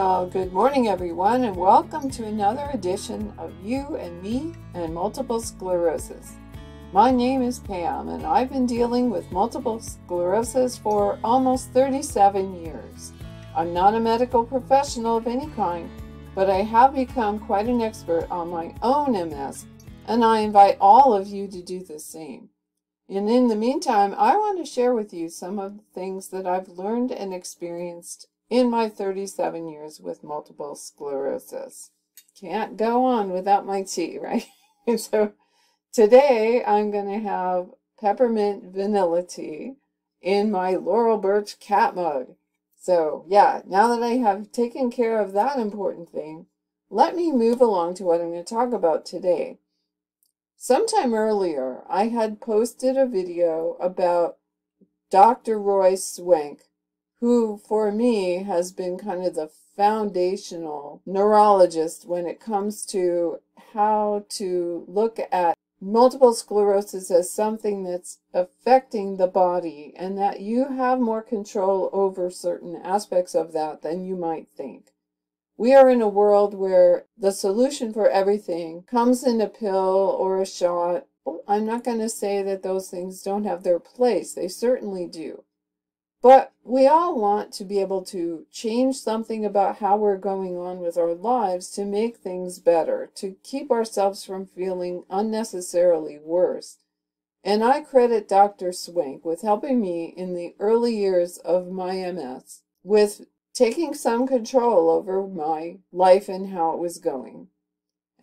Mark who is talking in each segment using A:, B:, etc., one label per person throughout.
A: Well, good morning, everyone, and welcome to another edition of You and Me and Multiple Sclerosis. My name is Pam, and I've been dealing with multiple sclerosis for almost 37 years. I'm not a medical professional of any kind, but I have become quite an expert on my own MS, and I invite all of you to do the same. And in the meantime, I want to share with you some of the things that I've learned and experienced in my 37 years with multiple sclerosis. Can't go on without my tea, right? so today I'm going to have peppermint vanilla tea in my Laurel Burch cat mug. So yeah, now that I have taken care of that important thing, let me move along to what I'm going to talk about today. Sometime earlier, I had posted a video about Dr. Roy Swank, who for me has been kind of the foundational neurologist when it comes to how to look at multiple sclerosis as something that's affecting the body and that you have more control over certain aspects of that than you might think. We are in a world where the solution for everything comes in a pill or a shot. I'm not going to say that those things don't have their place. They certainly do. But we all want to be able to change something about how we're going on with our lives to make things better, to keep ourselves from feeling unnecessarily worse. And I credit Dr. Swank with helping me in the early years of my MS with taking some control over my life and how it was going.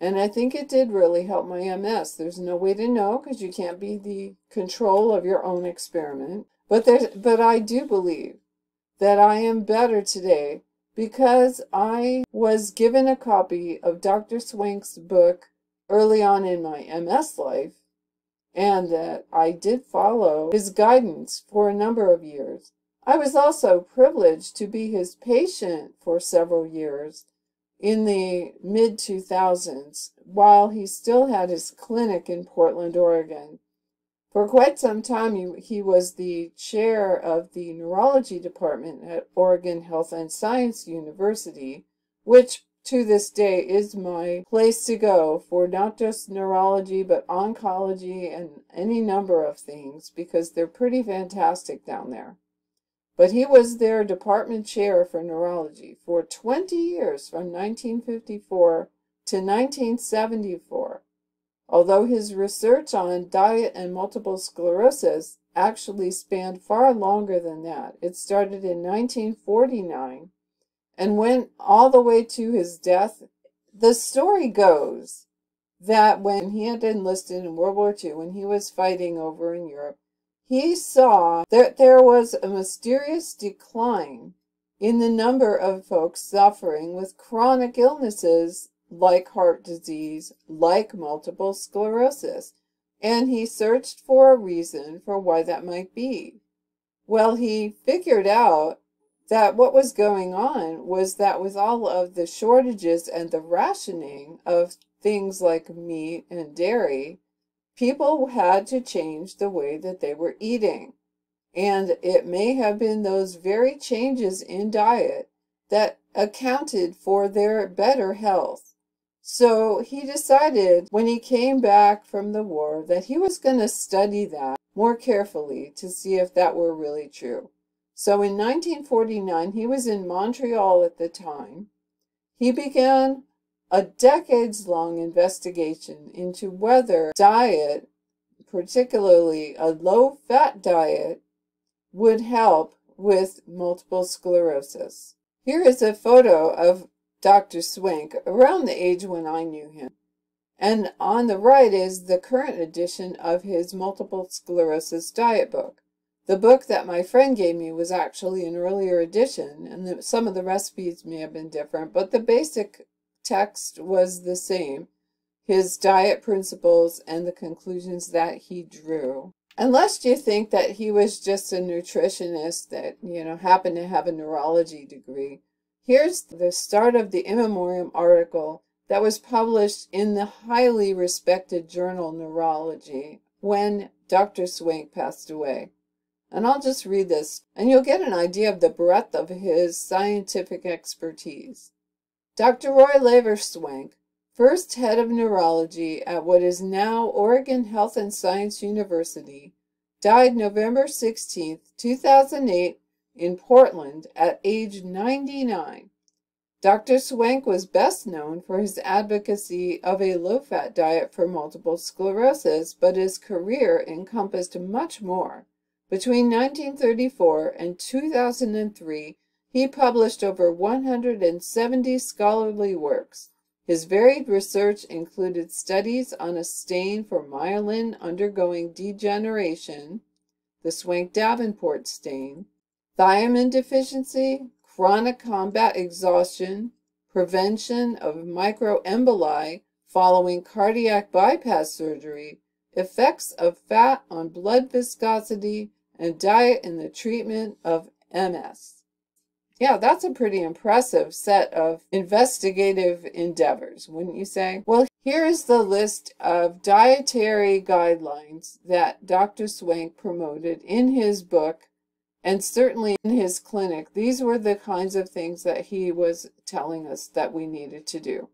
A: And I think it did really help my MS. There's no way to know because you can't be the control of your own experiment. But there, but I do believe that I am better today because I was given a copy of Dr. Swank's book early on in my MS life and that I did follow his guidance for a number of years. I was also privileged to be his patient for several years in the mid 2000s while he still had his clinic in Portland, Oregon. For quite some time, he, he was the chair of the neurology department at Oregon Health and Science University, which to this day is my place to go for not just neurology, but oncology and any number of things because they're pretty fantastic down there. But he was their department chair for neurology for 20 years from 1954 to 1974 although his research on diet and multiple sclerosis actually spanned far longer than that. It started in 1949 and went all the way to his death. The story goes that when he had enlisted in World War II, when he was fighting over in Europe, he saw that there was a mysterious decline in the number of folks suffering with chronic illnesses like heart disease, like multiple sclerosis, and he searched for a reason for why that might be. Well, he figured out that what was going on was that with all of the shortages and the rationing of things like meat and dairy, people had to change the way that they were eating. And it may have been those very changes in diet that accounted for their better health. So he decided when he came back from the war that he was going to study that more carefully to see if that were really true. So in 1949, he was in Montreal at the time. He began a decades long investigation into whether diet, particularly a low fat diet, would help with multiple sclerosis. Here is a photo of Dr. Swank, around the age when I knew him. And on the right is the current edition of his multiple sclerosis diet book. The book that my friend gave me was actually an earlier edition, and the, some of the recipes may have been different, but the basic text was the same his diet principles and the conclusions that he drew. Unless you think that he was just a nutritionist that, you know, happened to have a neurology degree, Here's the start of the in memoriam article that was published in the highly respected journal Neurology when Dr. Swank passed away. And I'll just read this, and you'll get an idea of the breadth of his scientific expertise. Dr. Roy Laver Swank, first head of neurology at what is now Oregon Health and Science University, died November 16, 2008, in Portland at age 99. Dr. Swank was best known for his advocacy of a low fat diet for multiple sclerosis, but his career encompassed much more. Between 1934 and 2003, he published over 170 scholarly works. His varied research included studies on a stain for myelin undergoing degeneration, the Swank-Davenport stain, thiamine deficiency, chronic combat exhaustion, prevention of microemboli following cardiac bypass surgery, effects of fat on blood viscosity, and diet in the treatment of MS. Yeah, that's a pretty impressive set of investigative endeavors, wouldn't you say? Well, here is the list of dietary guidelines that Dr. Swank promoted in his book and certainly in his clinic. These were the kinds of things that he was telling us that we needed to do.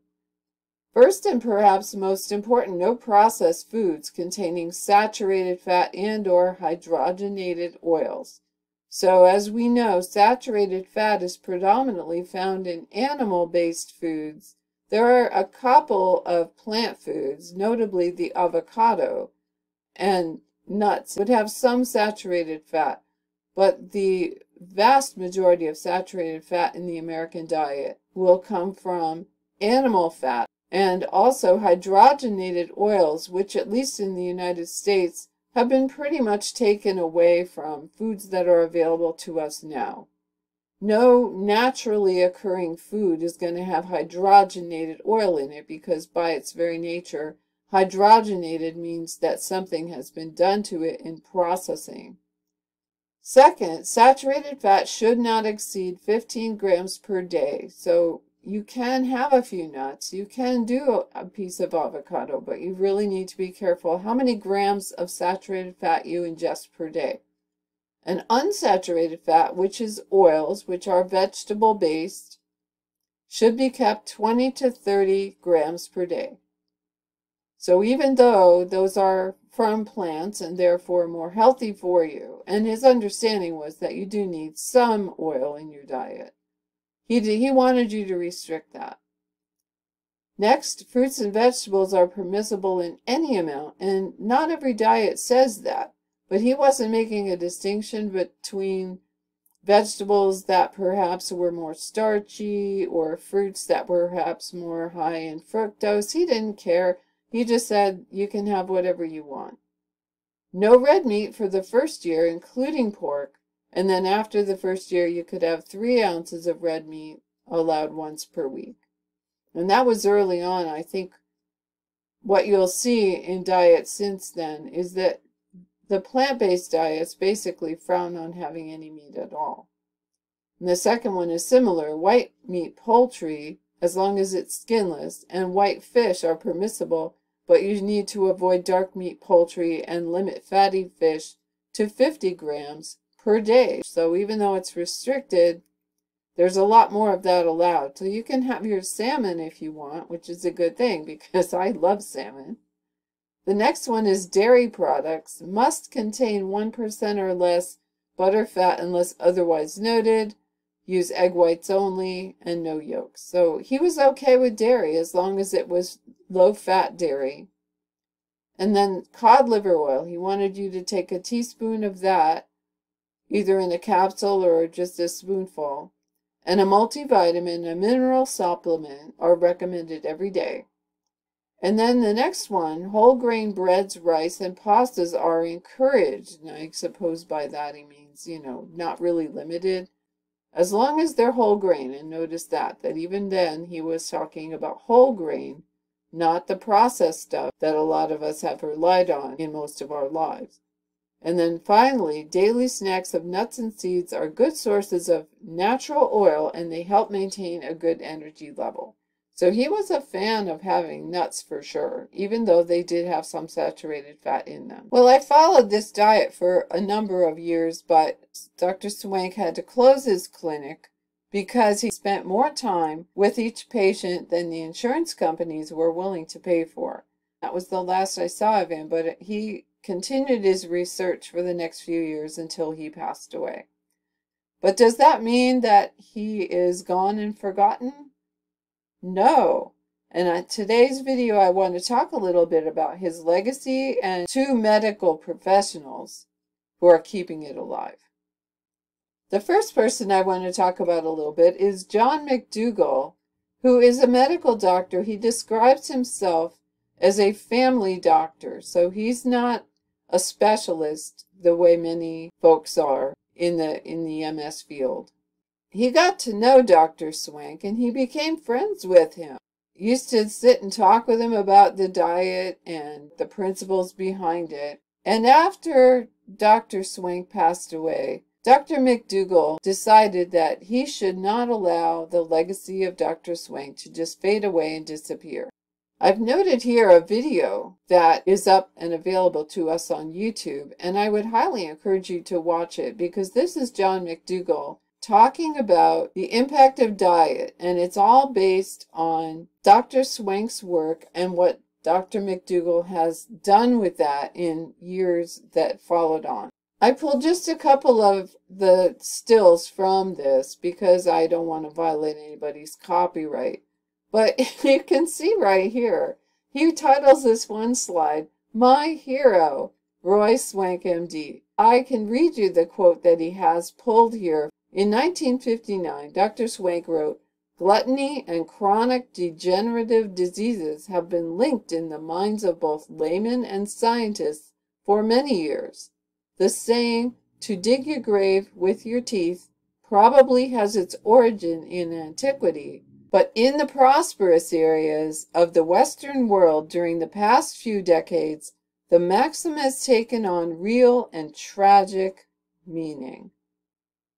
A: First and perhaps most important, no processed foods containing saturated fat and or hydrogenated oils. So as we know, saturated fat is predominantly found in animal-based foods. There are a couple of plant foods, notably the avocado and nuts, would have some saturated fat, but the vast majority of saturated fat in the American diet will come from animal fat and also hydrogenated oils, which at least in the United States have been pretty much taken away from foods that are available to us now. No naturally occurring food is going to have hydrogenated oil in it because by its very nature, hydrogenated means that something has been done to it in processing. Second, saturated fat should not exceed 15 grams per day. So you can have a few nuts. You can do a piece of avocado, but you really need to be careful how many grams of saturated fat you ingest per day. An unsaturated fat, which is oils, which are vegetable based, should be kept 20 to 30 grams per day. So even though those are from plants and therefore more healthy for you, and his understanding was that you do need some oil in your diet, he, did, he wanted you to restrict that. Next, fruits and vegetables are permissible in any amount, and not every diet says that. But he wasn't making a distinction between vegetables that perhaps were more starchy or fruits that were perhaps more high in fructose. He didn't care. He just said you can have whatever you want. No red meat for the first year, including pork, and then after the first year, you could have three ounces of red meat allowed once per week. And that was early on. I think what you'll see in diets since then is that the plant-based diets basically frown on having any meat at all. And the second one is similar. White meat poultry, as long as it's skinless, and white fish are permissible, but you need to avoid dark meat poultry and limit fatty fish to 50 grams per day. So even though it's restricted, there's a lot more of that allowed. So you can have your salmon if you want, which is a good thing because I love salmon. The next one is dairy products must contain 1% or less butter fat unless otherwise noted. Use egg whites only and no yolks. So he was okay with dairy as long as it was low fat dairy. And then cod liver oil. He wanted you to take a teaspoon of that either in a capsule or just a spoonful. And a multivitamin, a mineral supplement are recommended every day. And then the next one, whole grain breads, rice, and pastas are encouraged. And I suppose by that he means, you know, not really limited. As long as they're whole grain. And notice that, that even then he was talking about whole grain, not the processed stuff that a lot of us have relied on in most of our lives. And then finally, daily snacks of nuts and seeds are good sources of natural oil and they help maintain a good energy level. So he was a fan of having nuts for sure, even though they did have some saturated fat in them. Well, I followed this diet for a number of years, but Dr. Swank had to close his clinic because he spent more time with each patient than the insurance companies were willing to pay for. That was the last I saw of him, but he continued his research for the next few years until he passed away. But does that mean that he is gone and forgotten? No. And in today's video, I want to talk a little bit about his legacy and two medical professionals who are keeping it alive. The first person I want to talk about a little bit is John McDougall, who is a medical doctor. He describes himself as a family doctor, so he's not a specialist the way many folks are in the in the MS field. He got to know Dr. Swank and he became friends with him. Used to sit and talk with him about the diet and the principles behind it. And after Dr. Swank passed away, Dr. McDougall decided that he should not allow the legacy of Dr. Swank to just fade away and disappear. I've noted here a video that is up and available to us on YouTube, and I would highly encourage you to watch it because this is John McDougall talking about the impact of diet, and it's all based on Dr. Swank's work and what Dr. McDougall has done with that in years that followed on. I pulled just a couple of the stills from this because I don't want to violate anybody's copyright. But you can see right here, he titles this one slide, My Hero, Roy Swank MD. I can read you the quote that he has pulled here. In 1959, Dr. Swank wrote, Gluttony and chronic degenerative diseases have been linked in the minds of both laymen and scientists for many years. The saying, to dig your grave with your teeth, probably has its origin in antiquity, but in the prosperous areas of the Western world during the past few decades, the maxim has taken on real and tragic meaning.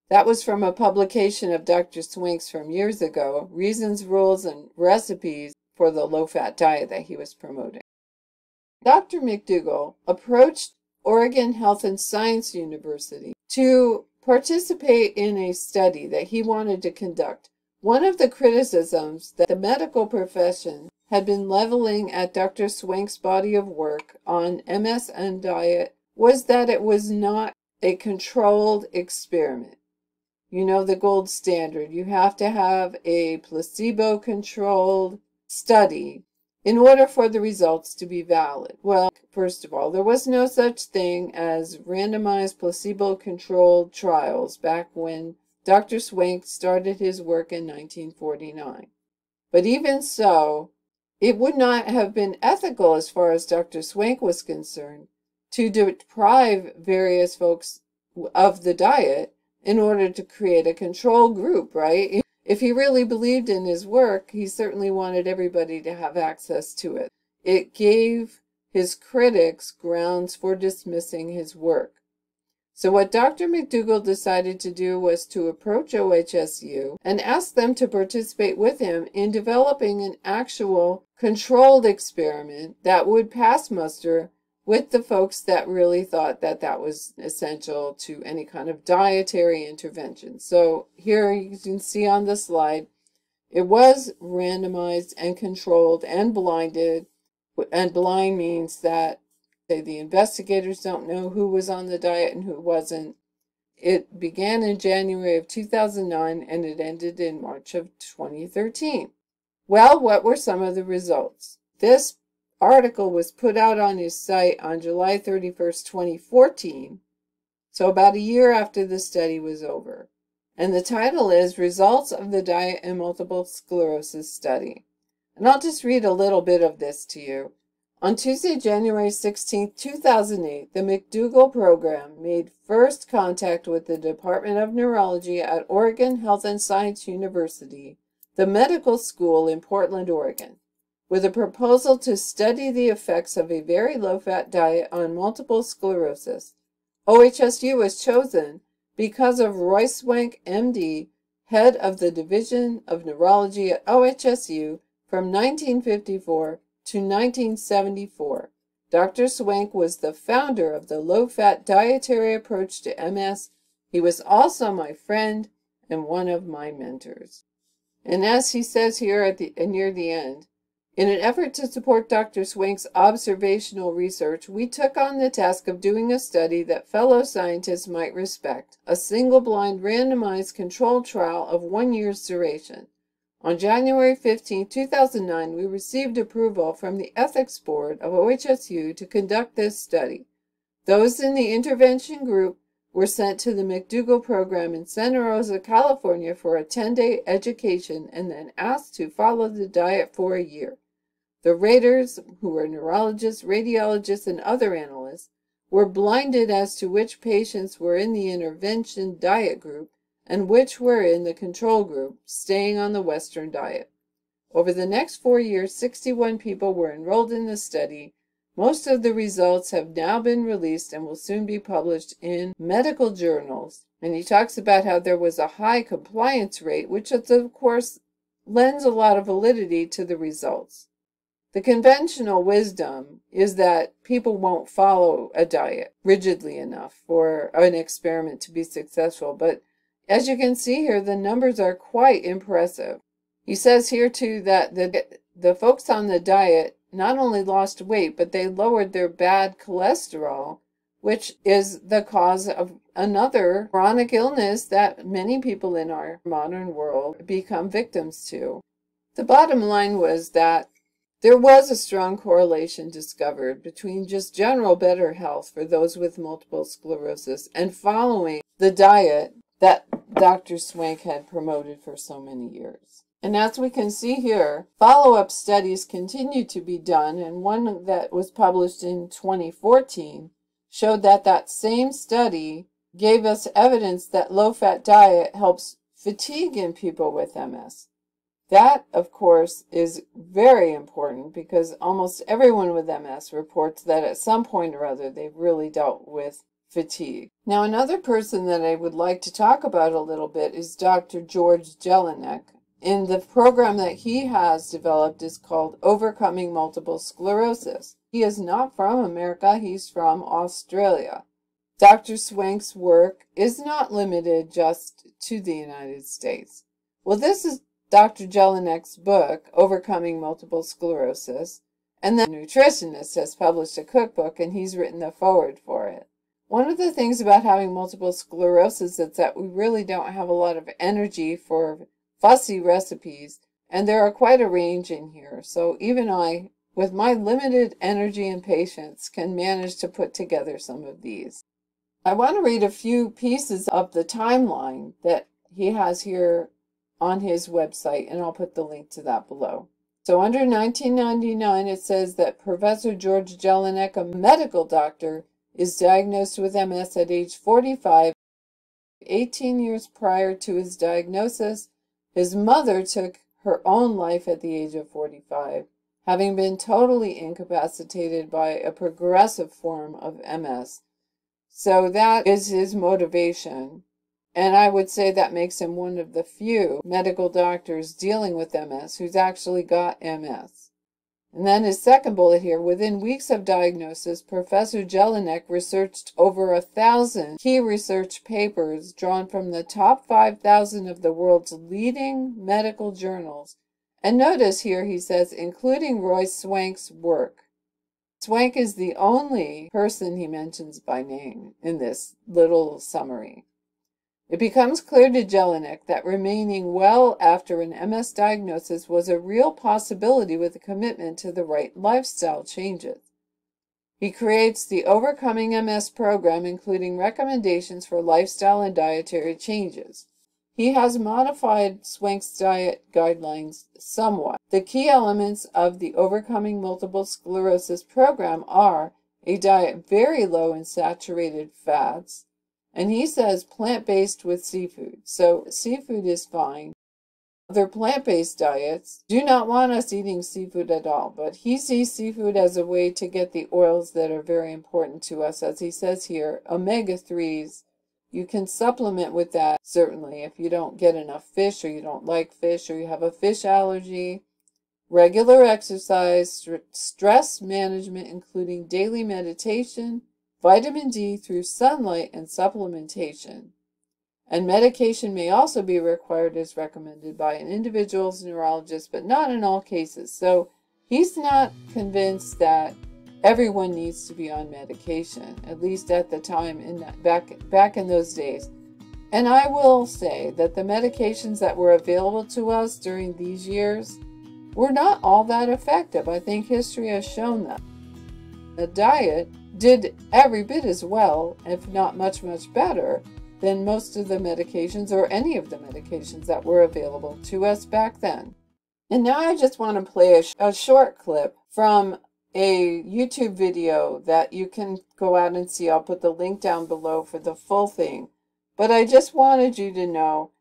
A: That was from a publication of Dr. Swank's from years ago, Reasons, Rules, and Recipes for the low-fat diet that he was promoting. Dr. McDougall approached Oregon Health and Science University to participate in a study that he wanted to conduct. One of the criticisms that the medical profession had been leveling at Dr. Swank's body of work on MS and diet was that it was not a controlled experiment. You know the gold standard. You have to have a placebo controlled study in order for the results to be valid. Well, first of all, there was no such thing as randomized placebo-controlled trials back when Dr. Swank started his work in 1949. But even so, it would not have been ethical as far as Dr. Swank was concerned to deprive various folks of the diet in order to create a control group, right? If he really believed in his work, he certainly wanted everybody to have access to it. It gave his critics grounds for dismissing his work. So what Dr. McDougall decided to do was to approach OHSU and ask them to participate with him in developing an actual controlled experiment that would pass muster with the folks that really thought that that was essential to any kind of dietary intervention. So here you can see on the slide, it was randomized and controlled and blinded. And blind means that say the investigators don't know who was on the diet and who wasn't. It began in January of 2009 and it ended in March of 2013. Well, what were some of the results? This article was put out on his site on July 31st, 2014, so about a year after the study was over. And the title is Results of the Diet and Multiple Sclerosis Study. And I'll just read a little bit of this to you. On Tuesday, January 16, 2008, the McDougall program made first contact with the Department of Neurology at Oregon Health and Science University, the medical school in Portland, Oregon with a proposal to study the effects of a very low-fat diet on multiple sclerosis. OHSU was chosen because of Roy Swank, MD, head of the Division of Neurology at OHSU, from 1954 to 1974. Dr. Swank was the founder of the low fat dietary approach to MS. He was also my friend and one of my mentors. And as he says here at the near the end, in an effort to support Dr. Swank's observational research, we took on the task of doing a study that fellow scientists might respect, a single-blind randomized controlled trial of one year's duration. On January 15, 2009, we received approval from the Ethics Board of OHSU to conduct this study. Those in the intervention group were sent to the McDougall program in Santa Rosa, California for a 10-day education and then asked to follow the diet for a year. The raters, who were neurologists, radiologists, and other analysts, were blinded as to which patients were in the intervention diet group and which were in the control group, staying on the Western diet. Over the next four years, 61 people were enrolled in the study. Most of the results have now been released and will soon be published in medical journals. And he talks about how there was a high compliance rate, which of course lends a lot of validity to the results. The conventional wisdom is that people won't follow a diet rigidly enough for an experiment to be successful, but as you can see here, the numbers are quite impressive. He says here too that the, the folks on the diet not only lost weight, but they lowered their bad cholesterol, which is the cause of another chronic illness that many people in our modern world become victims to. The bottom line was that there was a strong correlation discovered between just general better health for those with multiple sclerosis and following the diet that Dr. Swank had promoted for so many years. And as we can see here, follow-up studies continue to be done, and one that was published in 2014 showed that that same study gave us evidence that low-fat diet helps fatigue in people with MS. That, of course, is very important because almost everyone with MS reports that at some point or other they've really dealt with fatigue. Now, another person that I would like to talk about a little bit is Dr. George Jelinek. And the program that he has developed is called Overcoming Multiple Sclerosis. He is not from America, he's from Australia. Dr. Swank's work is not limited just to the United States. Well, this is Dr. Jelinek's book, Overcoming Multiple Sclerosis, and the nutritionist has published a cookbook and he's written the foreword for it. One of the things about having multiple sclerosis is that we really don't have a lot of energy for fussy recipes, and there are quite a range in here. So even I, with my limited energy and patience, can manage to put together some of these. I want to read a few pieces of the timeline that he has here on his website, and I'll put the link to that below. So under 1999, it says that Professor George Jelinek, a medical doctor, is diagnosed with MS at age 45. 18 years prior to his diagnosis, his mother took her own life at the age of 45, having been totally incapacitated by a progressive form of MS. So that is his motivation and I would say that makes him one of the few medical doctors dealing with MS who's actually got MS. And then his second bullet here, within weeks of diagnosis, Professor Jelinek researched over a thousand key research papers drawn from the top 5,000 of the world's leading medical journals. And notice here he says, including Roy Swank's work. Swank is the only person he mentions by name in this little summary. It becomes clear to Jelinek that remaining well after an MS diagnosis was a real possibility with a commitment to the right lifestyle changes. He creates the Overcoming MS program, including recommendations for lifestyle and dietary changes. He has modified Swank's diet guidelines somewhat. The key elements of the Overcoming Multiple Sclerosis program are a diet very low in saturated fats, and he says plant-based with seafood. So seafood is fine. Other plant-based diets do not want us eating seafood at all, but he sees seafood as a way to get the oils that are very important to us. As he says here, omega-3s, you can supplement with that, certainly, if you don't get enough fish or you don't like fish or you have a fish allergy. regular exercise, st stress management, including daily meditation, vitamin D through sunlight, and supplementation. And medication may also be required as recommended by an individual's neurologist, but not in all cases. So he's not convinced that everyone needs to be on medication, at least at the time in that, back back in those days. And I will say that the medications that were available to us during these years were not all that effective. I think history has shown that. A diet did every bit as well, if not much, much better, than most of the medications or any of the medications that were available to us back then. And now I just want to play a, sh a short clip from a YouTube video that you can go out and see. I'll put the link down below for the full thing. But I just wanted you to know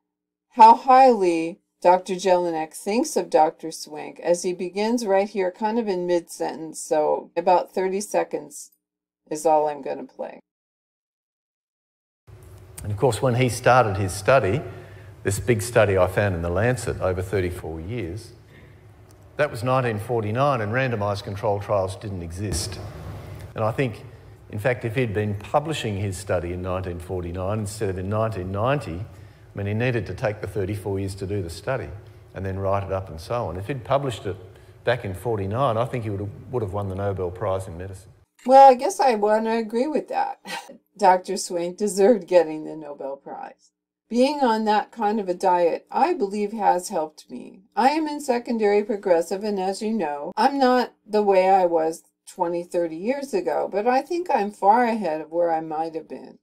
A: how highly Dr. Jelinek thinks of Dr. Swink as he begins right here, kind of in mid sentence. So, about 30 seconds is all I'm going to play.
B: And of course, when he started his study, this big study I found in the Lancet over 34 years, that was 1949 and randomised control trials didn't exist. And I think, in fact, if he'd been publishing his study in 1949 instead of in 1990, I mean, he needed to take the 34 years to do the study and then write it up and so on. If he'd published it back in 49, I think he would have, would have won the Nobel Prize in Medicine.
A: Well, I guess I want to agree with that. Dr. Swank deserved getting the Nobel Prize. Being on that kind of a diet, I believe, has helped me. I am in secondary progressive, and as you know, I'm not the way I was 20, 30 years ago, but I think I'm far ahead of where I might have been.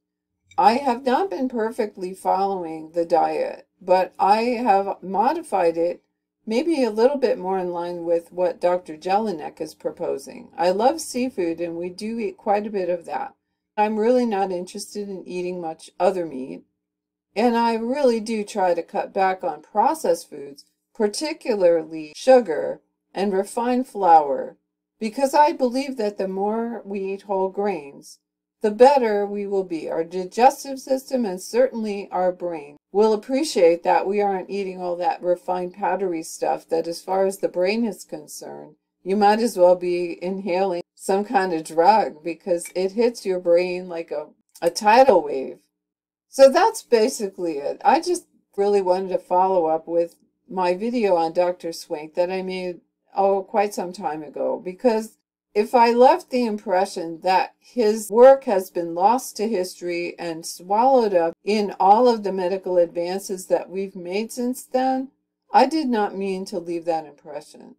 A: I have not been perfectly following the diet, but I have modified it maybe a little bit more in line with what Dr. Jelinek is proposing. I love seafood and we do eat quite a bit of that. I'm really not interested in eating much other meat. And I really do try to cut back on processed foods, particularly sugar and refined flour, because I believe that the more we eat whole grains, the better we will be. Our digestive system and certainly our brain will appreciate that we aren't eating all that refined powdery stuff that as far as the brain is concerned, you might as well be inhaling some kind of drug because it hits your brain like a, a tidal wave. So that's basically it. I just really wanted to follow up with my video on Dr. Swank that I made, oh, quite some time ago because if I left the impression that his work has been lost to history and swallowed up in all of the medical advances that we've made since then, I did not mean to leave that impression.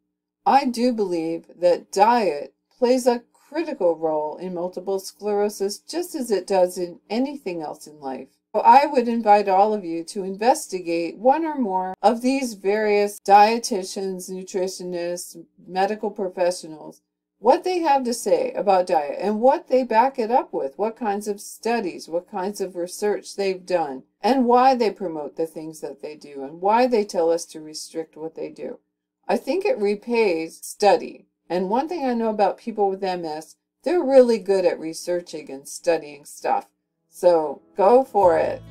A: I do believe that diet plays a critical role in multiple sclerosis just as it does in anything else in life. So I would invite all of you to investigate one or more of these various dietitians, nutritionists, medical professionals what they have to say about diet and what they back it up with, what kinds of studies, what kinds of research they've done, and why they promote the things that they do, and why they tell us to restrict what they do. I think it repays study. And one thing I know about people with MS, they're really good at researching and studying stuff. So go for it.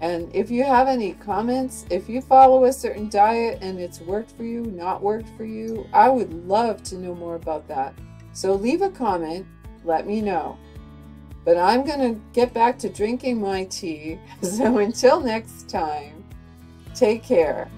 A: And if you have any comments, if you follow a certain diet and it's worked for you, not worked for you, I would love to know more about that. So leave a comment, let me know. But I'm going to get back to drinking my tea. So until next time, take care.